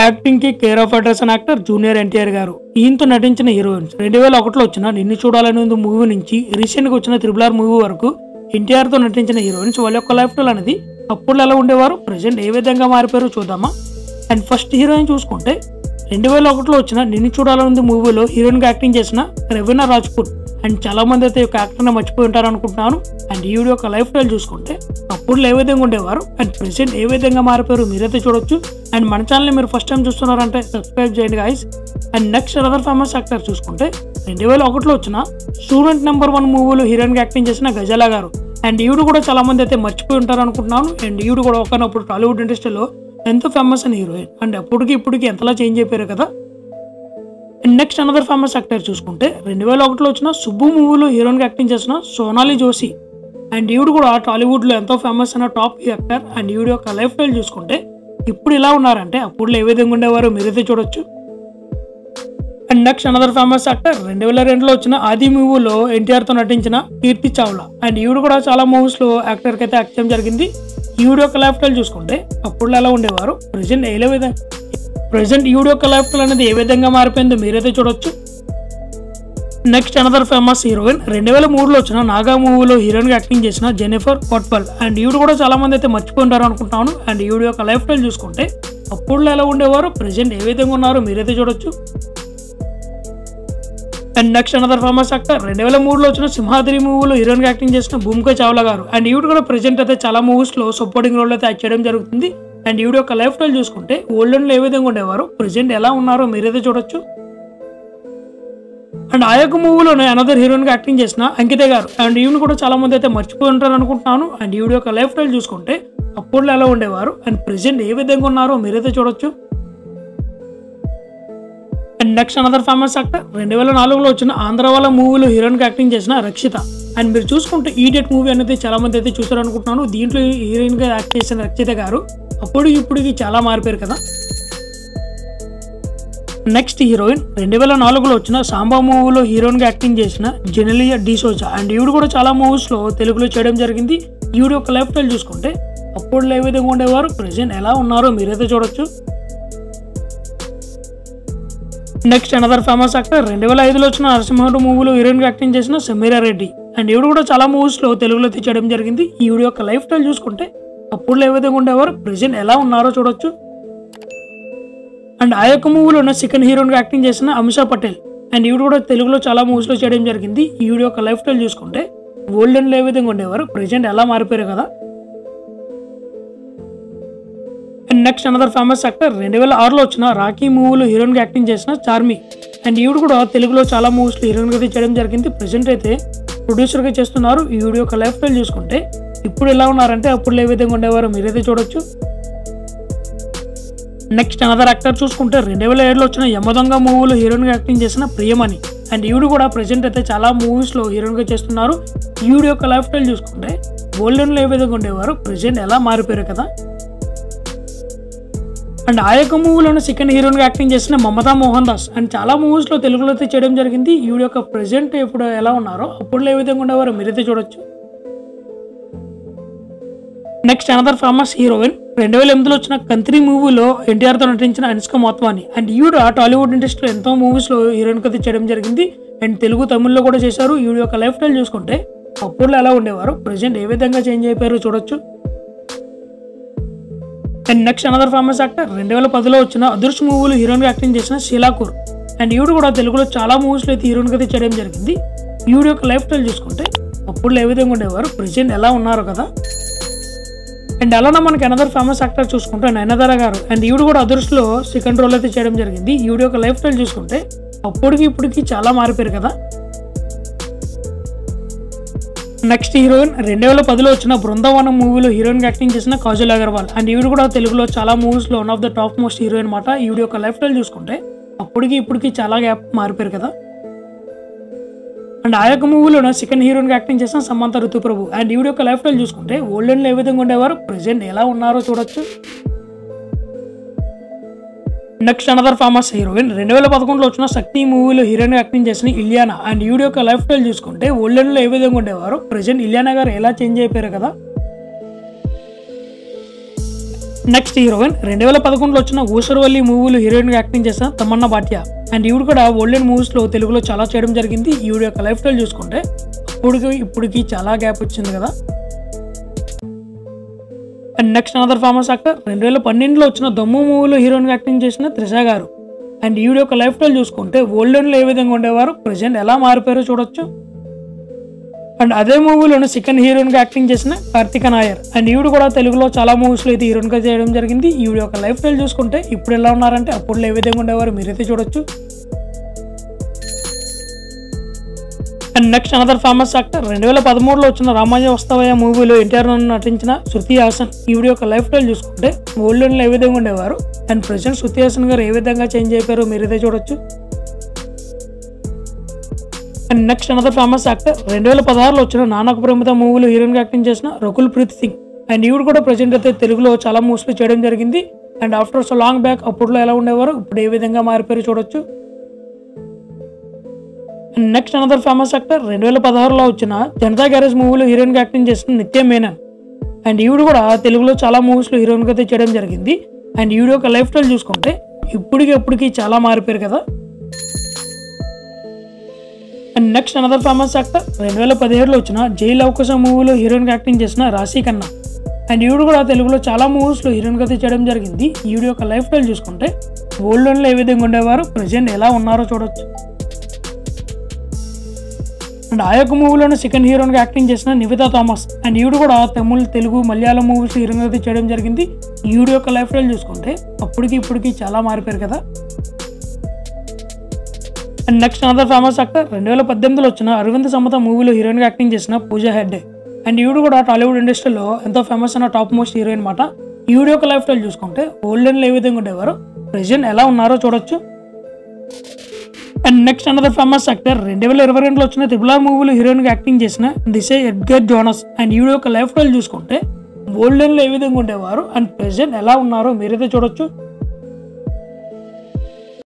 యాక్టింగ్కి care of address actor Junior NTR గారు. ఈయనతో నటించిన హీరోయిన్స్. రెండు వేల ఒకటిలో వచ్చిన నిన్ను చూడాలనే మూవీ నుంచి రీసెంట్గా వచ్చిన త్రిబుల్ ఆర్ మూవీ వరకు ఎన్టీఆర్తో నటించిన హీరోయిన్స్ వాళ్ళ యొక్క లైఫ్ స్టైల్ అనేది అప్పుడు ఎలా ఉండేవారు ప్రజెంట్ ఏ విధంగా మారిపోయారు చూద్దామా? అండ్ ఫస్ట్ హీరోయిన్ చూసుకుంటే రెండు వేల ఒకటిలో వచ్చిన నిన్ను చూడాలనుంది మూవీలో హీరోయిన్గా యాక్టింగ్ చేసిన రవీనా రాజ్పూట్ అండ్ చాలా మంది అయితే ఈ యొక్క యాక్టర్ మర్చిపోయి ఉంటారు అనుకుంటున్నాను. అండ్ ఈవిడ యొక్క లైఫ్ స్టైల్ చూసుకుంటే అప్పుడు ఏ విధంగా ఉండేవారు అండ్ ప్రెసెంట్ ఏ విధంగా మారిపోయారు మీరైతే చూడొచ్చు. అండ్ మన ఛానల్ని మీరు ఫస్ట్ టైం చూస్తున్నారంటే సబ్స్క్రైబ్ చేయండి guys. And next other famous actor చూసుకుంటే రెండు వేల ఒకటిలో వచ్చిన స్టూడెంట్ నెంబర్ వన్ మూవీలో హీరోయిన్గా యాక్టింగ్ చేసిన గజాలా గారు. అండ్ ఈవిడ కూడా చాలా మంది అయితే మర్చిపోయి ఉంటారు అనుకుంటున్నాను. అండ్ ఈవిడ కూడా ఒకనప్పుడు టాలీవుడ్ ఇండస్ట్రీలో ఎంతో ఫేమస్ అయిన హీరోయిన్. అండ్ అప్పటికి ఇప్పటికి ఎంతలా చేంజ్ అయిపోయారు కదా and next another famous actor చూసుకుంటే రెండు వేల ఒకటిలో వచ్చిన సుబ్బు మూవీలో హీరోయిన్గా యాక్టింగ్ చేసిన సోనాలి జోషి. అండ్ ఈవిడ కూడా టాలీవుడ్లో ఎంతో ఫేమస్ అయిన టాప్ యాక్టర్. అండ్ ఈవిడ యొక్క లైఫ్ స్టైల్ చూసుకుంటే ఇప్పుడు ఇలా ఉన్నారంటే అప్పుడు ఏ విధంగా ఉండేవారు మీరైతే చూడొచ్చు. And next another famous actor రెండు వేల రెండులో వచ్చిన ఆది మూవీలో ఎన్టీఆర్తో నటించిన కీర్తి చావ్లా. అండ్ ఈవిడ కూడా చాలా మూవీస్లో యాక్టర్కి అయితే యాక్ట్ చేయడం జరిగింది. ఈవిడ యొక్క లైఫ్ స్టైల్ చూసుకుంటే అప్పుడు ఎలా ఉండేవారు? ప్రజెంట్ ఏ విధంగా ప్రజెంట్ ఈవిడ యొక్క లైఫ్ స్టైల్ అనేది ఏ విధంగా మారిపోయిందో మీరైతే చూడొచ్చు. నెక్స్ట్ అనదర్ ఫేమస్ హీరోయిన్ రెండు వేల మూడులో వచ్చిన నాగా మూవీలో హీరోయిన్గా యాక్టింగ్ చేసిన జెనిఫర్ కొట్పల్ అండ్ ఈవిడ కూడా చాలా మంది అయితే మర్చిపోయింటారు అనుకుంటున్నాను. అండ్ ఈవిడ యొక్క లైఫ్ స్టైల్ చూసుకుంటే అప్పుడు ఎలా ఉండేవారు ప్రజెంట్ ఏ విధంగా ఉన్నారో మీరైతే చూడొచ్చు. And next another famous actor రెండు వేల మూడులో వచ్చిన సింహాద్రి మూవీలో హీరోయిన్గా యాక్టింగ్ చేసిన భూమిక చావ్లా గారు. అండ్ ఈవిడ కూడా ప్రెజెంట్ అయితే చాలా మూవీస్లో సపోర్టింగ్ రోల్ అయితే యాక్ట్ చేయడం జరుగుతుంది. అండ్ ఈవిడ యొక్క లైఫ్ స్టైల్ చూసుకుంటే ఓల్డెన్లో ఏ విధంగా ఉండేవారు. ప్రెజెంట్ ఎలా ఉన్నారో మీరైతే చూడొచ్చు. అండ్ ఆ యొక్క మూవీలోనే అనదర్ హీరోయిన్గా యాక్టింగ్ చేసిన అంకిత గారు. అండ్ ఈవిని కూడా చాలా మంది అయితే మర్చిపోయి ఉంటారు అనుకుంటున్నాను. అండ్ ఈవిడ యొక్క లైఫ్ స్టైల్ చూసుకుంటే అప్పుడులో ఎలా ఉండేవారు. అండ్ ప్రెజెంట్ ఏ విధంగా ఉన్నారో మీరైతే చూడొచ్చు. And next another famous actor రెండు వేల నాలుగులో వచ్చిన ఆంధ్ర వాళ్ళ మూవీలో హీరోయిన్గా యాక్టింగ్ చేసిన రక్షిత. అండ్ మీరు చూసుకుంటే ఈ డేట్ మూవీ అనేది చాలా మంది అయితే చూసారనుకుంటున్నాను దీంట్లో హీరోయిన్గా యాక్ట్ చేసిన రక్షిత గారు. అప్పుడు ఇప్పటికి చాలా మారిపోయారు కదా. నెక్స్ట్ హీరోయిన్ రెండు వేల నాలుగులో వచ్చిన సాంబా మూవీలో హీరోయిన్గా యాక్టింగ్ చేసిన జెనలియా డిసోజా అండ్ ఈవిడ కూడా చాలా మూవీస్లో తెలుగులో చేయడం జరిగింది. ఈవిడ యొక్క లైఫ్ స్టైల్ చూసుకుంటే అప్పుడు ఏ విధంగా ఉండేవారు. ప్రజెంట్ ఎలా ఉన్నారో మీరైతే చూడొచ్చు. నెక్స్ట్ అనదర్ ఫేమస్ యాక్టర్ రెండు వేల ఐదులో వచ్చిన నరసింహుడు మూవీలో హీరోయిన్గా యాక్టింగ్ చేసిన సమీరా రెడ్డి. అండ్ ఈవిడ కూడా చాలా మూవీస్లో తెలుగులో తీయడం జరిగింది. ఈవిడ యొక్క లైఫ్ స్టైల్ చూసుకుంటే అప్పుడు ఏ విధంగా ఉండేవారు? ప్రజెంట్ ఎలా ఉన్నారో చూడొచ్చు. అండ్ ఆ యొక్క మూవీలోనే సెకండ్ హీరోయిన్గా యాక్టింగ్ చేసిన అమిషా పటేల్. అండ్ ఈవిడ కూడా తెలుగులో చాలా మూవీస్లో చేయడం జరిగింది. ఈవిడ యొక్క లైఫ్ స్టైల్ చూసుకుంటే గోల్డెన్లో ఏ విధంగా ఉండేవారు? ప్రజెంట్ ఎలా మారిపోయారు కదా? And next another famous actor రెండు వేల ఆరులో వచ్చిన రాకీ మూవీలో హీరోయిన్గా యాక్టింగ్ చేసిన చార్మి అండ్ ఈవిడ కూడా తెలుగులో చాలా మూవీస్లో హీరోయిన్గా హీరోయిన్ చేయడం జరిగింది. ప్రజెంట్ అయితే ప్రొడ్యూసర్గా చేస్తున్నారు. ఈ వీడియో యొక్క లైఫ్ స్టైల్ చూసుకుంటే ఇప్పుడు ఎలా ఉన్నారంటే అప్పుడు ఏ విధంగా ఉండేవారు మీరైతే చూడొచ్చు. నెక్స్ట్ అనదర్ యాక్టర్ చూసుకుంటే రెండు వేల ఏడులో వచ్చిన యమదొంగ మూవీలో హీరోయిన్గా యాక్టింగ్ చేసిన ప్రియమణి. అండ్ ఈవిడ కూడా ప్రజెంట్ అయితే చాలా మూవీస్లో హీరోయిన్గా చేస్తున్నారు. ఈవిడ యొక్క లైఫ్ స్టైల్ చూసుకుంటే గోల్డెన్లో ఏ విధంగా ఉండేవారు ప్రజెంట్ ఎలా మారిపోయారు కదా. అండ్ ఆ యొక్క మూవీలోనే సెకండ్ హీరోయిన్గా యాక్టింగ్ చేసిన మమతా మోహన్ దాస్. అండ్ చాలా మూవీస్లో తెలుగులో అయితే చేయడం జరిగింది. ఈవిడ యొక్క ప్రజెంట్ ఇప్పుడు ఎలా ఉన్నారో అప్పుడు ఏ విధంగా ఉండేవారు మీరైతే చూడొచ్చు. నెక్స్ట్ అనదర్ ఫేమస్ హీరోయిన్ రెండు వేల ఎనిమిదిలో వచ్చిన కంత్రి మూవీలో ఎన్టీఆర్తో నటించిన అనుష్క మోత్వాని. అండ్ ఈవిడ టాలీవుడ్ ఇండస్ట్రీలో ఎంతో మూవీస్లో హీరోయిన్ కథ చేయడం జరిగింది. అండ్ తెలుగు తమిళ్ళో కూడా చేశారు. ఈవిడ యొక్క లైఫ్ స్టైల్ చూసుకుంటే అప్పుడు ఎలా ఉండేవారు? ప్రజెంట్ ఏ విధంగా చేంజ్ అయిపోయారో చూడొచ్చు. And next another famous actor రెండు వేల పదిలో వచ్చిన అదృష్ మూవీలో హీరోయిన్గా యాక్టింగ్ చేసిన శీలాకూర్ అండ్ ఈవిడ కూడా తెలుగులో చాలా మూవీస్లో అయితే హీరోయిన్ కథ చేయడం జరిగింది. ఈవిడ యొక్క లైఫ్ స్టైల్ చూసుకుంటే అప్పుడు ఏ విధంగా ఉండేవారు? ప్రజెంట్ ఎలా ఉన్నారు కదా? అండ్ అలానే మనకి అనదర్ ఫేమస్ యాక్టర్ చూసుకుంటే నయనతార గారు. అండ్ ఈవిడ కూడా అదృష్లో సెకండ్ రోల్ అయితే చేయడం జరిగింది. ఈవిడ యొక్క లైఫ్ స్టైల్ చూసుకుంటే అప్పటికి ఇప్పటికి చాలా మారిపోయారు కదా. నెక్స్ట్ హీరోయిన్ రెండు వేల పదిలో వచ్చిన బృందావనం మూవీలో హీరోయిన్ యాక్టింగ్ చేసిన కాజల్ అగర్వాల్. అండ్ ఈవిడ కూడా తెలుగులో చాలా మూవీస్లో one of the top most heroine అనమాట ఈవిడ యొక్క లైఫ్ స్టైల్ చూసుకుంటే అప్పటికి ఇప్పటికి చాలా గ్యాప్ మారిపోయారు కదా. అండ్ ఆ యొక్క మూవీలోనే సెకండ్ హీరోయిన్గా యాక్టింగ్ చేసిన సమంత ఋతుప్రభు. అండ్ ఈవిడ యొక్క లైఫ్ స్టైల్ చూసుకుంటే ఓల్డెన్లో ఏ విధంగా ఉండేవారు? ప్రజెంట్ ఎలా ఉన్నారో చూడొచ్చు. నెక్స్ట్ అనదర్ ఫేమస్ హీరోయిన్ రెండు వేల పదకొండులో వచ్చిన శక్తి మూవీలో హీరోయిన్ యాక్టింగ్ చేసిన ఇలియానా. అండ్ ఈవిడ యొక్క లైఫ్ స్టైల్ చూసుకుంటే ఓల్డెన్లో ఏ విధంగా ఉండేవారు? ప్రజెంట్ ఇలియానా గారు ఎలా చేంజ్ అయిపోయారు కదా? నెక్స్ట్ హీరోయిన్ రెండు వేల పదకొండులో వచ్చిన ఊసర్వల్లి మూవీలో హీరోయిన్గా యాక్టింగ్ చేసిన తమన్నా భాటియా. అండ్ ఈవిడ కూడా ఓల్డెన్ మూవీస్లో తెలుగులో చాలా చేయడం జరిగింది. ఈవిడ యొక్క లైఫ్ స్టైల్ చూసుకుంటే అప్పటికి ఇప్పటికి చాలా గ్యాప్ వచ్చింది కదా. And next another famous actor రెండు వేల పన్నెండులో వచ్చిన దమ్ము మూవీలో హీరోయిన్ యాక్టింగ్ చేసిన త్రిష గారు. అండ్ ఈవిడ యొక్క లైఫ్ స్టైల్ చూసుకుంటే ఓల్డెన్లో ఏ విధంగా ఉండేవారు ప్రజెంట్ ఎలా మారిపోయారో చూడొచ్చు. అండ్ అదే మూవీలోనే సెకండ్ హీరోయిన్గా యాక్టింగ్ చేసిన కార్తిక నాయర్. అండ్ ఈవిడ కూడా తెలుగులో చాలా మూవీస్లో అయితే హీరోయిన్గా చేయడం జరిగింది. ఈవిడ యొక్క లైఫ్ స్టైల్ చూసుకుంటే ఇప్పుడు ఎలా ఉన్నారంటే అప్పుడు ఏ విధంగా ఉండేవారు మీరైతే చూడొచ్చు. And next another famous actor రెండు వేల పదమూడులో వచ్చిన రామాయ వస్తవయ్య మూవీలో ఎన్టీఆర్ నటించిన శృతి హాసన్. ఈవిడ యొక్క లైఫ్ స్టైల్ చూసుకుంటే ఓల్డ్లో ఏ విధంగా ఉండేవారు? అండ్ ప్రజెంట్ శృతి హాసన్ గారు ఏ విధంగా చేంజ్ అయిపోయారో మీరైతే చూడొచ్చు. And next another famous actor రెండు వేల పదహారులో వచ్చిన నానక ప్రమిత మూవీలో హీరోయిన్ యాక్టింగ్ చేసిన రకుల్ ప్రీత్ సింగ్. అండ్ ఈవిడ కూడా ప్రజెంట్ అయితే తెలుగులో చాలా మూవీస్లో చేయడం జరిగింది. And after so long back అప్పుడులో ఎలా ఉండేవారు ఇప్పుడు ఏ విధంగా మారిపోయారు చూడొచ్చు. And next another famous actor రెండు వేల పదహారులో వచ్చిన జనతా గ్యారేజ్ మూవీలో హీరోయిన్గా యాక్టింగ్ చేసిన నిత్య మేనన్. అండ్ ఈవిడ కూడా తెలుగులో చాలా మూవీస్లో హీరోయిన్గా హీరోయిన్ అయితే చేయడం జరిగింది. అండ్ ఈవిడ యొక్క లైఫ్ స్టైల్ చూసుకుంటే ఇప్పటికి ఎప్పటికీ చాలా మారిపోయారు కదా. And next another famous actor రెండు వేల పదిహేడులో వచ్చిన జైల్ అవకాశం మూవీలో హీరోయిన్గా యాక్టింగ్ చేసిన రాశి ఖన్నా అండ్ ఈవిడ కూడా తెలుగులో చాలా మూవీస్ హీరోయిన్గా హీరోయిన్ చేయడం జరిగింది. ఈవిడ యొక్క లైఫ్ స్టైల్ చూసుకుంటే ఓల్డ్ లోన్లో ఏ విధంగా ఉండేవారు ప్రజెంట్ ఎలా ఉన్నారో చూడొచ్చు. అండ్ ఆ యొక్క మూవీలోనే సెకండ్ హీరోయిన్గా యాక్టింగ్ చేసిన నివితా థామస్. అండ్ ఈవిడ కూడా తమిళ్ తెలుగు మలయాళం మూవీస్ హీరోయిన్గా చేయడం జరిగింది. ఈవిడ యొక్క లైఫ్ స్టైల్ చూసుకుంటే అప్పటికి ఇప్పటికి చాలా మారిపోయారు కదా. And next another famous actor రెండు వేల పద్దెనిమిదిలో వచ్చిన అరవింద్ సమత మూవీలో హీరోయిన్గా యాక్టింగ్ చేసిన పూజా హెడ్డే అండ్ ఈవిడ కూడా టాలీవుడ్ ఇండస్ట్రీలో ఎంతో ఫేమస్ అయిన టాప్ మోస్ట్ హీరోయిన్ అనమాట ఈవిడ యొక్క లైఫ్ స్టైల్ చూసుకుంటే ఓల్డెన్లో ఏ విధంగా ఉండేవారు. ప్రెసెంట్ ఎలా ఉన్నారో చూడొచ్చు. And next another famous actor రెండు వేల ఇరవై రెండులో వచ్చిన త్రిబులా మూవీలో హీరోయిన్గా యాక్టింగ్ చేసిన దిసే ఎడ్గర్ జోనస్. అండ్ ఈవిడ యొక్క లైఫ్ స్టైల్ చూసుకుంటే ఓల్డెన్లో ఏ విధంగా ఉండేవారు. అండ్ ప్రెసెంట్ ఎలా ఉన్నారో మీరైతే చూడొచ్చు.